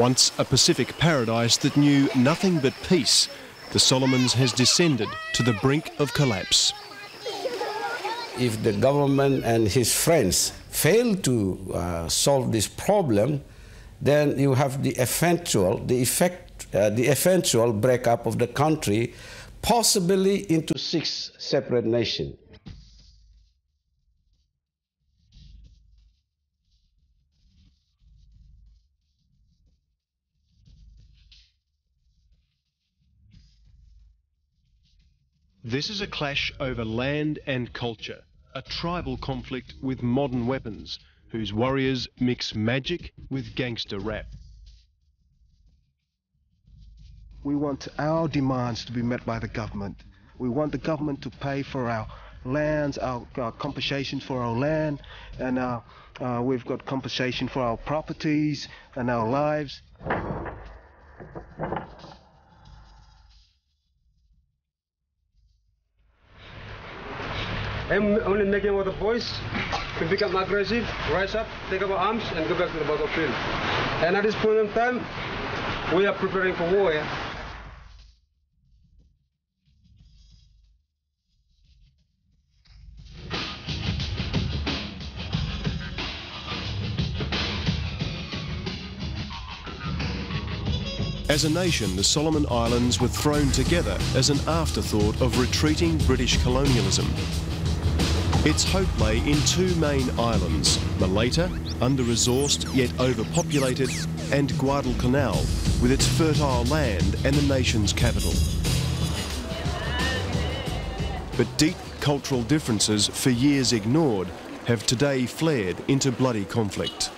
Once a Pacific paradise that knew nothing but peace, the Solomons has descended to the brink of collapse. If the government and his friends fail to uh, solve this problem, then you have the eventual, the effect, uh, the eventual breakup of the country, possibly into six separate nations. This is a clash over land and culture, a tribal conflict with modern weapons, whose warriors mix magic with gangster rap. We want our demands to be met by the government. We want the government to pay for our lands, our, our compensation for our land, and uh, uh, we've got compensation for our properties and our lives. I'm only making all the boys to become aggressive, rise up, take up arms, and go back to the battlefield. And at this point in time, we are preparing for war. Yeah? As a nation, the Solomon Islands were thrown together as an afterthought of retreating British colonialism. Its hope lay in two main islands, Malaita, under-resourced yet overpopulated, and Guadalcanal, with its fertile land and the nation's capital. But deep cultural differences, for years ignored, have today flared into bloody conflict.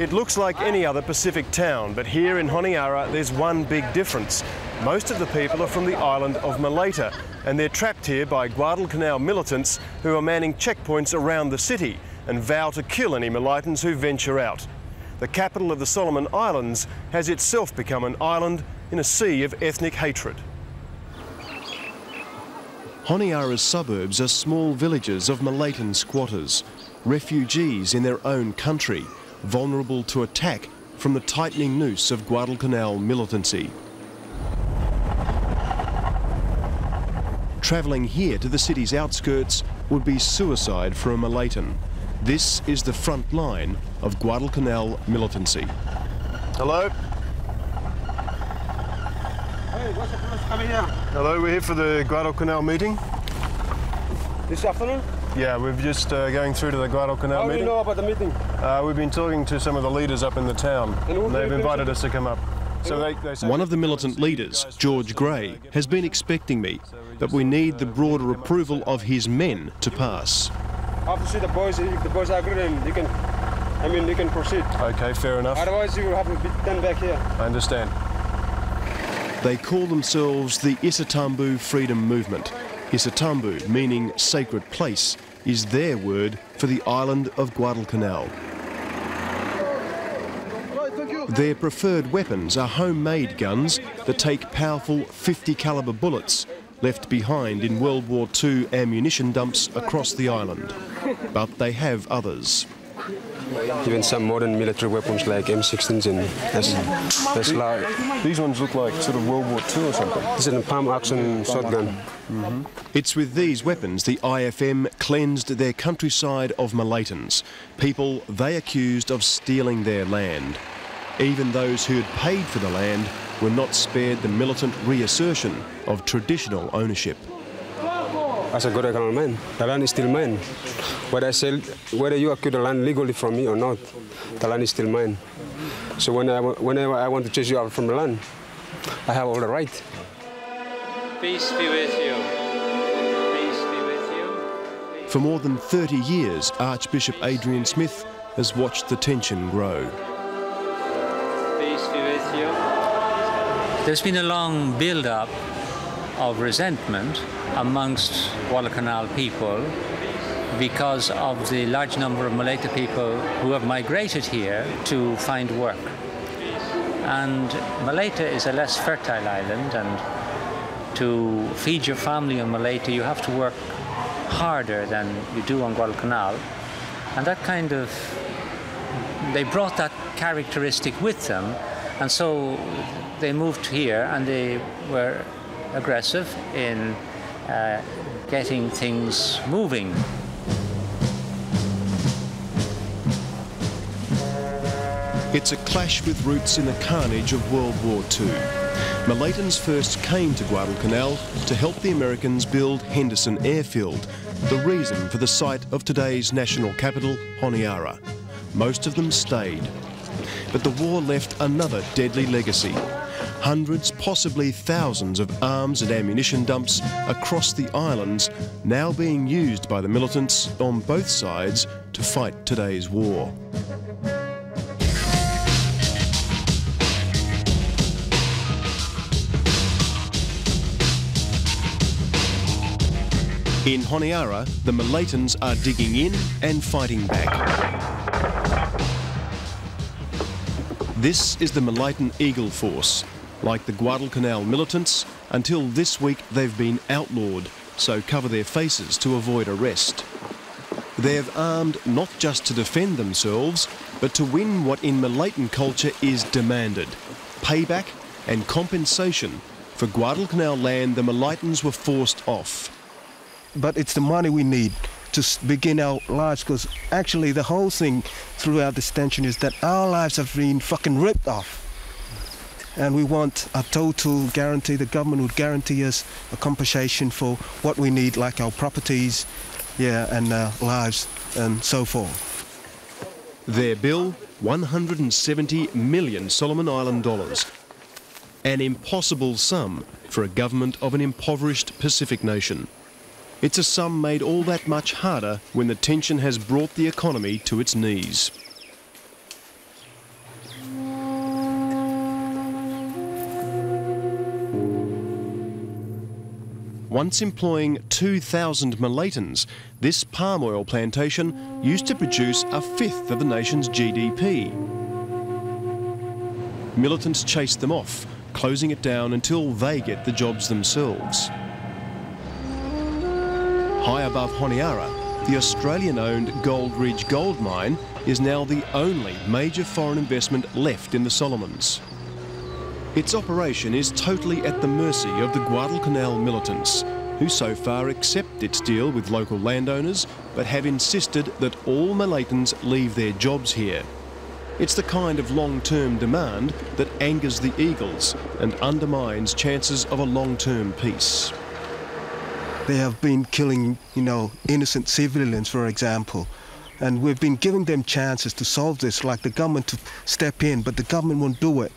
It looks like any other Pacific town, but here in Honiara there's one big difference. Most of the people are from the island of Malaita, and they're trapped here by Guadalcanal militants who are manning checkpoints around the city and vow to kill any Malaitans who venture out. The capital of the Solomon Islands has itself become an island in a sea of ethnic hatred. Honiara's suburbs are small villages of Malaitan squatters, refugees in their own country, vulnerable to attack from the tightening noose of Guadalcanal militancy. Travelling here to the city's outskirts would be suicide for a Malaitan. This is the front line of Guadalcanal militancy. Hello? Hey, what's up? Coming here. Hello, we're here for the Guadalcanal meeting. This afternoon? Yeah, we're just uh, going through to the Guadalcanal How do you meeting. know about the meeting? Uh, we've been talking to some of the leaders up in the town. And who- and they've invited us to come up. So they, they say One of the militant leaders, George Gray, has been expecting me, but we need the broader approval of his men to pass. I have to see the boys. If the boys agree, then you can. I mean, you can proceed. Okay, fair enough. Otherwise, you will have to be done back here. I understand. They call themselves the Isatambu Freedom Movement. Isatambu, meaning sacred place, is their word for the island of Guadalcanal. Their preferred weapons are homemade guns that take powerful 50 caliber bullets left behind in World War II ammunition dumps across the island. But they have others. Even some modern military weapons like M16s and that's, that's like These ones look like sort of World War II or something. this is a palm action shotgun. Mm-hmm. It's with these weapons the IFM cleansed their countryside of Malaitans, people they accused of stealing their land. Even those who had paid for the land were not spared the militant reassertion of traditional ownership. As a Guadalcanal man, the land is still mine. Whether I sell, whether you acquire the land legally from me or not, the land is still mine. So when I, whenever I want to chase you out from the land, I have all the right. Peace be with you. Peace be with you. For more than 30 years, Archbishop Adrian Smith has watched the tension grow. Peace be with you. There's been a long build-up of resentment amongst Guadalcanal people because of the large number of Malaita people who have migrated here to find work. And Malaita is a less fertile island, and to feed your family on Malaita, you have to work harder than you do on Guadalcanal. And that kind of they brought that characteristic with them, and so they moved here and they were aggressive in uh, getting things moving. It's a clash with roots in the carnage of World War II. Malaitans first came to Guadalcanal to help the Americans build Henderson Airfield, the reason for the site of today's national capital, Honiara. Most of them stayed. But the war left another deadly legacy. Hundreds, possibly thousands of arms and ammunition dumps across the islands now being used by the militants on both sides to fight today's war. In Honiara, the Malaitans are digging in and fighting back. This is the Malaitan Eagle Force. Like the Guadalcanal militants, until this week they've been outlawed, so cover their faces to avoid arrest. They've armed not just to defend themselves, but to win what in Malaitan culture is demanded payback and compensation for Guadalcanal land the Malaitans were forced off but it's the money we need to begin our lives because actually the whole thing throughout this tension is that our lives have been fucking ripped off. And we want a total guarantee, the government would guarantee us a compensation for what we need, like our properties, yeah, and uh, lives and so forth. Their bill, 170 million Solomon Island dollars. An impossible sum for a government of an impoverished Pacific nation. It's a sum made all that much harder when the tension has brought the economy to its knees. Once employing 2,000 Malaitans, this palm oil plantation used to produce a fifth of the nation's GDP. Militants chased them off, closing it down until they get the jobs themselves. High above Honiara, the Australian-owned Gold Ridge gold mine is now the only major foreign investment left in the Solomons. Its operation is totally at the mercy of the Guadalcanal militants, who so far accept its deal with local landowners, but have insisted that all Malaitans leave their jobs here. It's the kind of long-term demand that angers the Eagles and undermines chances of a long-term peace. They have been killing, you know, innocent civilians, for example. And we've been giving them chances to solve this, like the government to step in, but the government won't do it.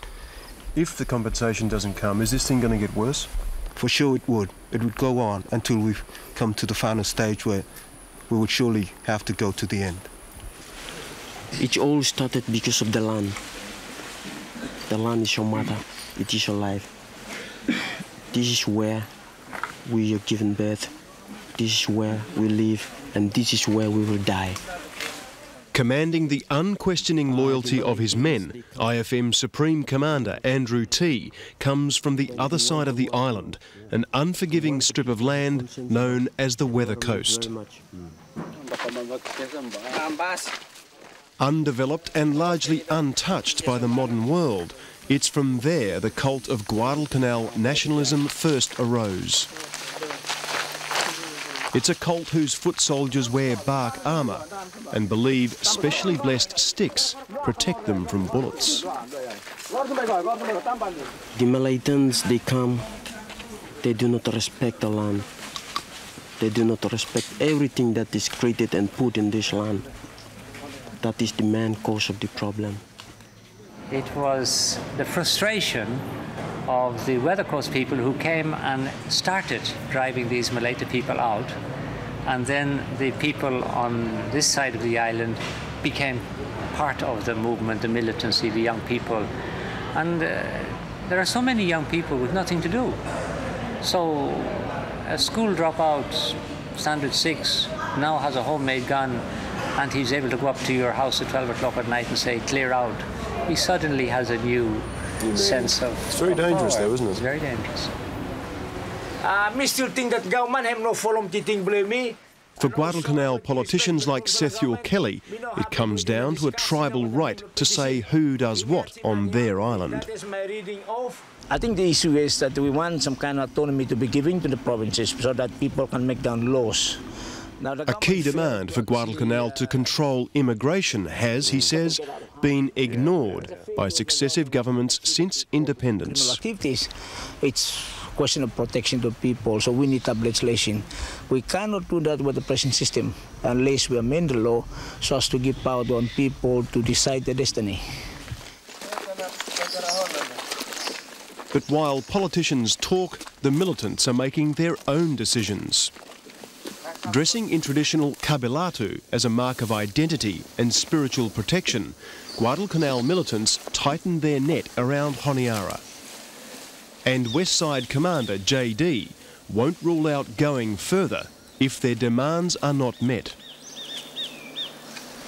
If the compensation doesn't come, is this thing going to get worse? For sure it would. It would go on until we come to the final stage where we would surely have to go to the end. It all started because of the land. The land is your mother. It is your life. This is where we are given birth. This is where we live, and this is where we will die. Commanding the unquestioning loyalty of his men, IFM Supreme Commander Andrew Te'e comes from the other side of the island, an unforgiving strip of land known as the Weather Coast. Undeveloped and largely untouched by the modern world, it's from there the cult of Guadalcanal nationalism first arose. It's a cult whose foot soldiers wear bark armour and believe specially blessed sticks protect them from bullets. The Malaitans, they come, they do not respect the land. They do not respect everything that is created and put in this land. That is the main cause of the problem. It was the frustration of the Weather Coast people who came and started driving these Malaita people out. And then the people on this side of the island became part of the movement, the militancy, the young people. And uh, there are so many young people with nothing to do. So a school dropout, standard six, now has a homemade gun and he's able to go up to your house at 12 o'clock at night and say, clear out. He suddenly has a new sense of. It's very of dangerous, power. though, isn't it? It's very dangerous. Uh, me still think that government have no follow the thing blame me. For Guadalcanal politicians like Sethial Kelly, it comes down to a tribal right to say who does what on their island. I think the issue is that we want some kind of autonomy to be given to the provinces so that people can make down laws. A key demand for Guadalcanal to control immigration has, he says, been ignored by successive governments since independence. It's question of protection to people, so we need that legislation. We cannot do that with the present system unless we amend the law so as to give power to people to decide their destiny. But while politicians talk, the militants are making their own decisions. Dressing in traditional kabilatu as a mark of identity and spiritual protection, Guadalcanal militants tightened their net around Honiara. And Westside Commander JD won't rule out going further if their demands are not met.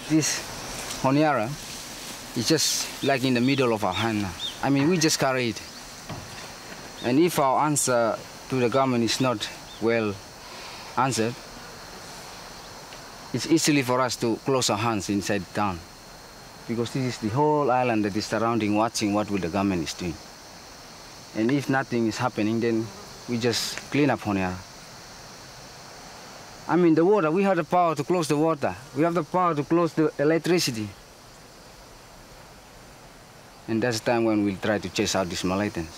This Honiara is just like in the middle of our hand. I mean, we just carry it. And if our answer to the government is not well answered, it's easily for us to close our hands inside town. Because this is the whole island that is surrounding, watching what will the government is doing. And if nothing is happening, then we just clean up on Honiara. I mean, the water, we have the power to close the water. We have the power to close the electricity. And that's the time when we'll try to chase out these Malaitans.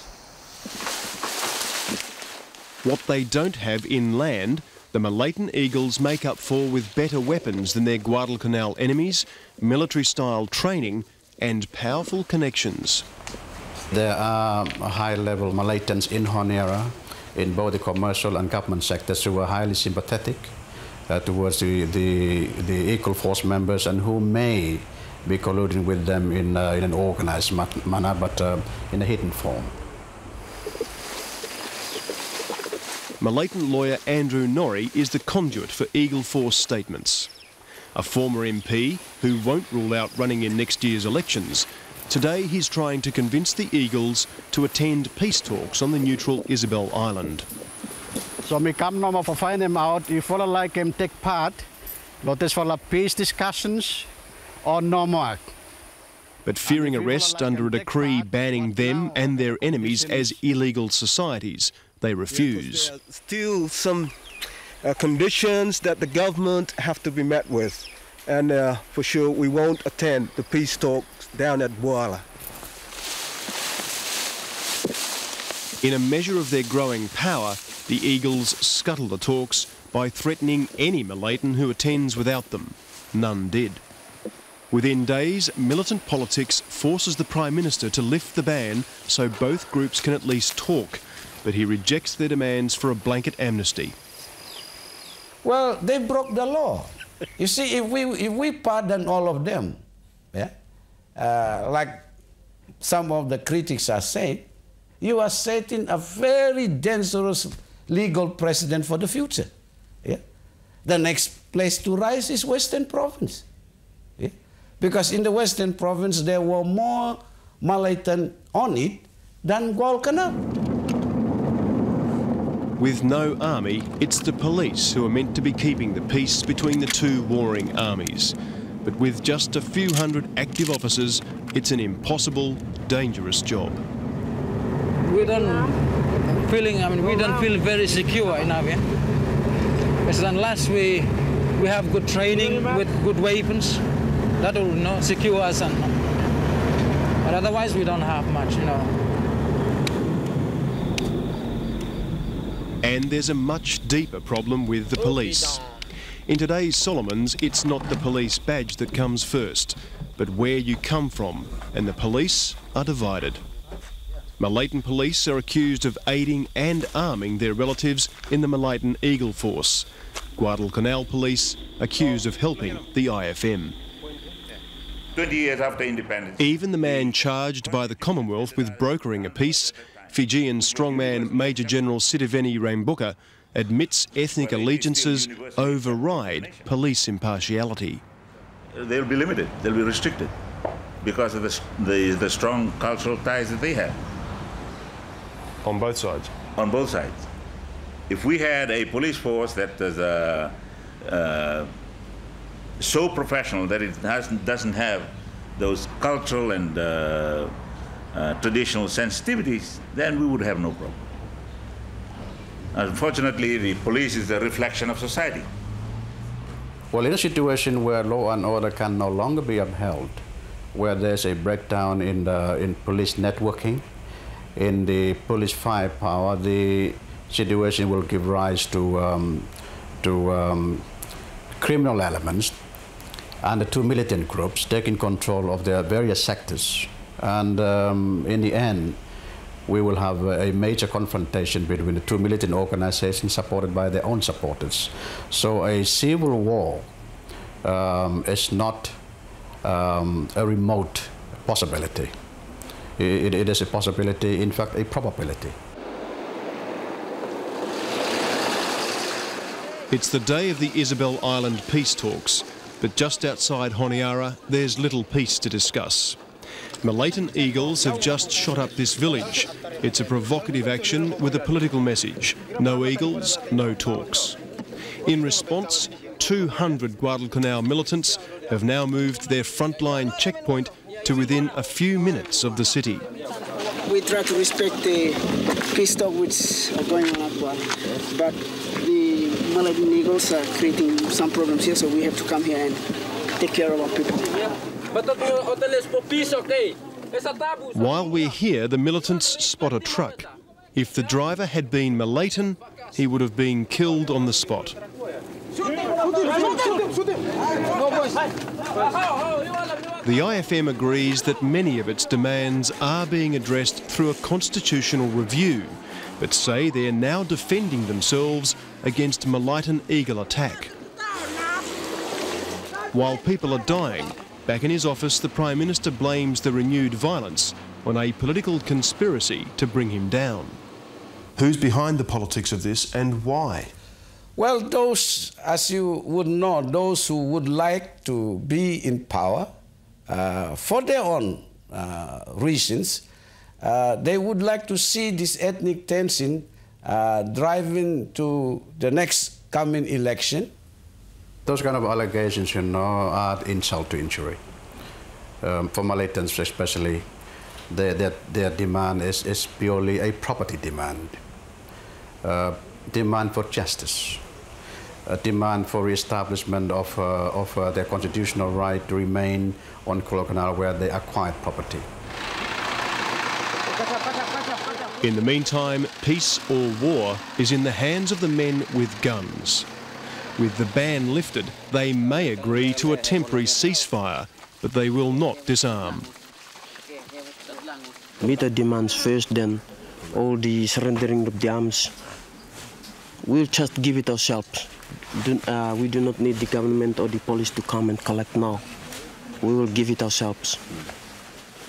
What they don't have inland, the Malaitan Eagles make up for with better weapons than their Guadalcanal enemies, military-style training and powerful connections. There are high-level Malaitans in Honiara, in both the commercial and government sectors who are highly sympathetic uh, towards the, the, the Eagle Force members and who may be colluding with them in, uh, in an organized manner, but uh, in a hidden form. Malaitan lawyer Andrew Nori is the conduit for Eagle Force statements. A former MP who won't rule out running in next year's elections. Today he's trying to convince the Eagles to attend peace talks on the neutral Isabel Island. So we come now to find him out, if you like him take part, lot is for the peace discussions or no more. But fearing arrest under a decree banning them and their enemies as illegal societies, they refuse. Yeah, still some uh, conditions that the government have to be met with. And uh, for sure, we won't attend the peace talks down at Buala. In a measure of their growing power, the Eagles scuttle the talks by threatening any Malaitan who attends without them. None did. Within days, militant politics forces the Prime Minister to lift the ban so both groups can at least talk but he rejects their demands for a blanket amnesty. Well, they broke the law. you see, if we, if we pardon all of them, yeah, uh, like some of the critics are saying, you are setting a very dangerous legal precedent for the future. Yeah? The next place to rise is Western Province. Yeah? Because in the Western Province, there were more Malaitan on it than Guadalcanal. With no army, it's the police who are meant to be keeping the peace between the two warring armies. But with just a few hundred active officers, it's an impossible, dangerous job. We don't feeling, I mean, we don't feel very secure in Avia. Because unless we we have good training with good weapons, that will you know, secure us. And, but otherwise, we don't have much, you know. And there's a much deeper problem with the police. In today's Solomons, it's not the police badge that comes first, but where you come from, and the police are divided. Malaitan police are accused of aiding and arming their relatives in the Malaitan Eagle Force. Guadalcanal police accused of helping the IFM. 20 years after independence. Even the man charged by the Commonwealth with brokering a peace Fijian strongman Major General Sitiveni Rabuka admits ethnic allegiances override police impartiality. They'll be limited, they'll be restricted because of the, the, the strong cultural ties that they have. On both sides? On both sides. If we had a police force that is, uh, uh, so professional that it hasn't, doesn't have those cultural and uh, uh, traditional sensitivities, then we would have no problem. Unfortunately, the police is a reflection of society. Well, in a situation where law and order can no longer be upheld, where there's a breakdown in, the, in police networking, in the police firepower, the situation will give rise to, um, to um, criminal elements and the two militant groups taking control of their various sectors. And um, in the end, we will have a major confrontation between the two militant organizations supported by their own supporters. So a civil war um, is not um, a remote possibility. It, it is a possibility, in fact, a probability. It's the day of the Isabel Island peace talks, but just outside Honiara, there's little peace to discuss. Malayan Eagles have just shot up this village. It's a provocative action with a political message. No eagles, no talks. In response, 200 Guadalcanal militants have now moved their frontline checkpoint to within a few minutes of the city. We try to respect the peace talk which are going on at but the Malayan Eagles are creating some problems here, so we have to come here and take care of our people. While we're here, the militants spot a truck. If the driver had been Malayan, he would have been killed on the spot. The IFM agrees that many of its demands are being addressed through a constitutional review, but say they're now defending themselves against Malayan eagle attack. While people are dying, back in his office the Prime Minister blames the renewed violence on a political conspiracy to bring him down. Who's behind the politics of this and why? Well, those, as you would know, those who would like to be in power uh, for their own uh, reasons, uh, they would like to see this ethnic tension uh, driving to the next coming election. Those kind of allegations, you know, are insult to injury. Um, for Malayans especially, their, their, their, demand is, is purely a property demand. Uh, demand for justice, a demand for re-establishment of, uh, of uh, their constitutional right to remain on Guadalcanal where they acquired property. In the meantime, peace or war is in the hands of the men with guns. With the ban lifted, they may agree to a temporary ceasefire, but they will not disarm. Meet the demands first, then all the surrendering of the arms. We'll just give it ourselves. Do, uh, we do not need the government or the police to come and collect now. We will give it ourselves.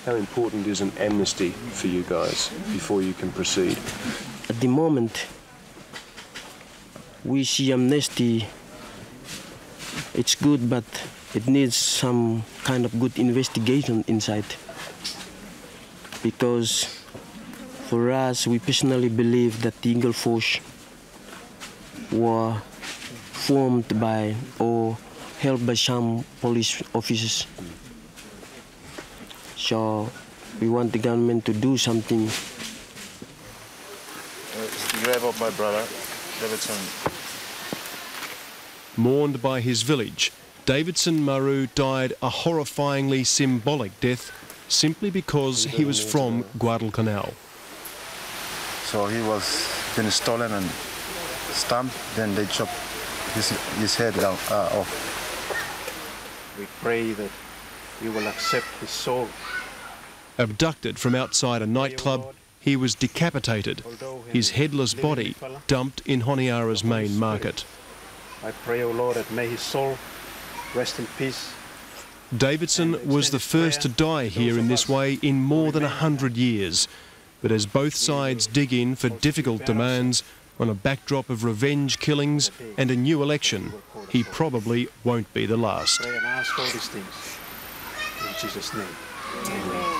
How important is an amnesty for you guys before you can proceed? At the moment, we see amnesty. It's good, but it needs some kind of good investigation inside. Because for us, we personally believe that the Eagle Force were formed by or held by some police officers. So we want the government to do something. It's the grave of my brother, Davidson. Mourned by his village, Davidson Maru died a horrifyingly symbolic death simply because he was from Guadalcanal. So he was then stolen and stamped, then they chopped his, his head down, uh, off. We pray that you will accept his soul. Abducted from outside a nightclub, he was decapitated, his headless body dumped in Honiara's main market. I pray, O oh Lord, that may his soul rest in peace. Davidson was the first to die here in this way in more than a hundred years. But as both sides dig in for difficult demands on a backdrop of revenge killings and a new election, he probably won't be the last. Pray and ask all these things. In Jesus' name. Amen.